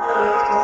啊